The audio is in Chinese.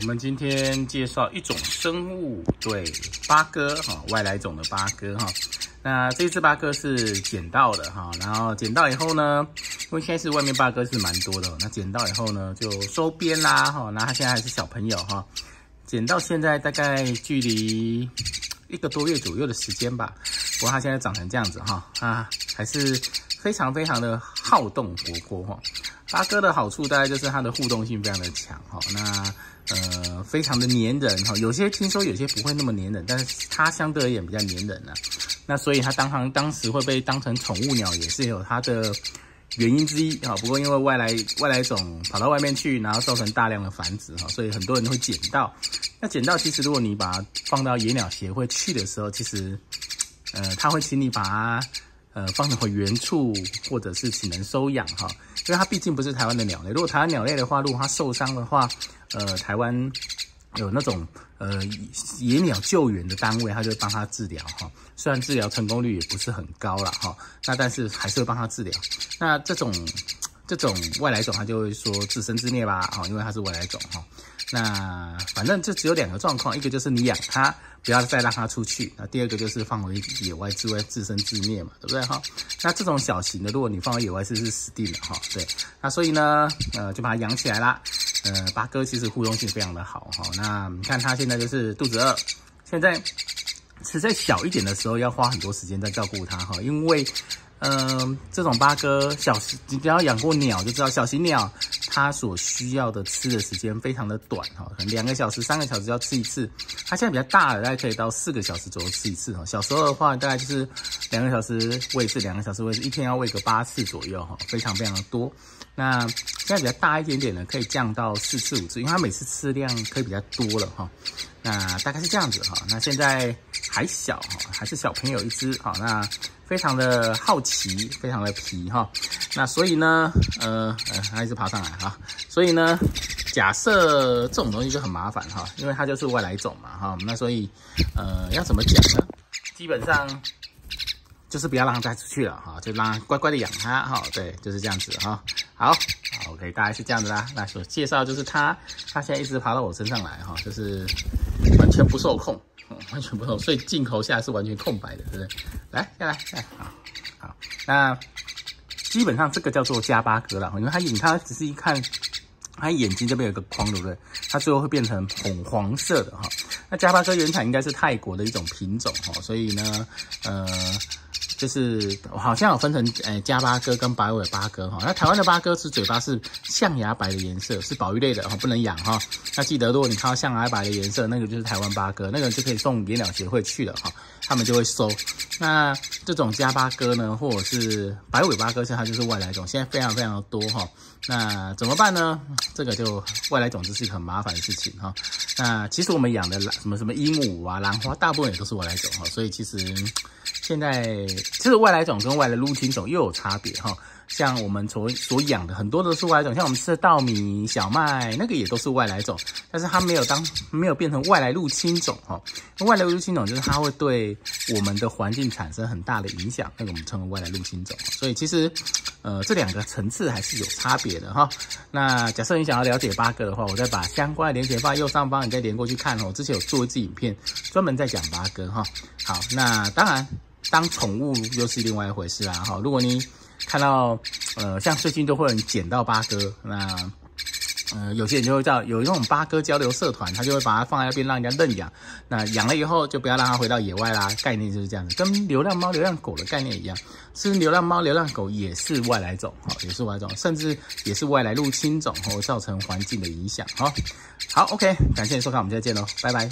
我们今天介绍一种生物，对，八哥哈，外来种的八哥哈。那这只八哥是捡到的哈，然后捡到以后呢，因为现在是外面八哥是蛮多的，那捡到以后呢，就收编啦哈。那它现在还是小朋友哈，捡到现在大概距离一个多月左右的时间吧。不过它现在长成这样子哈，啊，还是非常非常的好动活泼哈。八哥的好处大概就是它的互动性非常的强哈，那呃非常的粘人哈，有些听说有些不会那么粘人，但是它相对而言比较粘人呢。那所以它当行当时会被当成宠物鸟也是有它的原因之一哈。不过因为外来外来种跑到外面去，然后造成大量的繁殖哈，所以很多人会捡到。那捡到其实如果你把它放到野鸟协会去的时候，其实呃他会请你把它。呃，放回原处，或者是只能收养哈，因为它毕竟不是台湾的鸟类。如果台湾鸟类的话，如果它受伤的话，呃，台湾有那种呃野鸟救援的单位，它就会帮它治疗哈。虽然治疗成功率也不是很高了哈，那但是还是会帮它治疗。那这种这种外来种，它就会说自生自灭吧，哈，因为它是外来种哈。那反正就只有两个状况，一个就是你养它。不要再让它出去。那第二个就是放回野外自卫自生自灭嘛，对不对哈？那这种小型的，如果你放回野外是是死定了哈。对，那所以呢，呃，就把它养起来啦。呃，八哥其实互动性非常的好哈。那你看它现在就是肚子饿，现在是在小一点的时候要花很多时间在照顾它哈，因为。嗯，这种八哥小，你只要养过鸟就知道，小型鸟它所需要的吃的时间非常的短哈，可能两个小时、三个小时要吃一次。它现在比较大了，大概可以到四个小时左右吃一次哈。小时候的话，大概就是两个小时喂一次，两个小时喂一次，一天要喂个八次左右哈，非常非常的多。那现在比较大一点点的，可以降到四次五次，因为它每次吃量可以比较多了哈。那大概是这样子哈。那现在还小哈，还是小朋友一只哈。那非常的好奇，非常的皮哈，那所以呢，呃呃，它一直爬上来哈，所以呢，假设这种东西就很麻烦哈，因为它就是外来种嘛哈，那所以，呃，要怎么讲呢？基本上就是不要让它带出去了哈，就让它乖乖的养它哈，对，就是这样子哈。好，OK，大概是这样子啦。那所介绍就是它，它现在一直爬到我身上来哈，就是完全不受控。完全不同，所以镜头下是完全空白的，对不对？来，下来，来，好，好，那基本上这个叫做加巴哥了，因为它眼，它只是一看，它眼睛这边有个框，对不对？它最后会变成红黄色的哈。那加巴哥原产应该是泰国的一种品种哈，所以呢，呃。就是好像有分成，诶，加巴哥跟白尾八哥哈。那台湾的八哥是嘴巴是象牙白的颜色，是保育类的哈，不能养哈。那记得，如果你看到象牙白的颜色，那个就是台湾八哥，那个就可以送野鸟协会去了哈，他们就会收。那这种加巴哥呢，或者是白尾八哥，像它就是外来种，现在非常非常的多哈。那怎么办呢？这个就外来种子是一个很麻烦的事情哈。那其实我们养的什么什么鹦鹉啊、兰花，大部分也都是外来种哈，所以其实。现在其实外来种跟外来入侵种又有差别哈，像我们所所养的很多都是外来种，像我们吃的稻米、小麦那个也都是外来种，但是它没有当没有变成外来入侵种哈。外来入侵种就是它会对我们的环境产生很大的影响，那个我们称为外来入侵种。所以其实呃这两个层次还是有差别的哈。那假设你想要了解八哥的话，我再把相关的连接放右上方，你再连过去看哦。之前有做一支影片专门在讲八哥哈。好，那当然。当宠物又是另外一回事啦，哈！如果你看到，呃，像最近都会有人捡到八哥，那，呃，有些人就会叫有那种八哥交流社团，他就会把它放在那边让人家认养。那养了以后就不要让它回到野外啦，概念就是这样子，跟流浪猫、流浪狗的概念一样。是流浪猫、流浪狗也是外来种，哈，也是外来种，甚至也是外来入侵种，哈，造成环境的影响，哈。好，OK，感谢收看，我们再见喽，拜拜。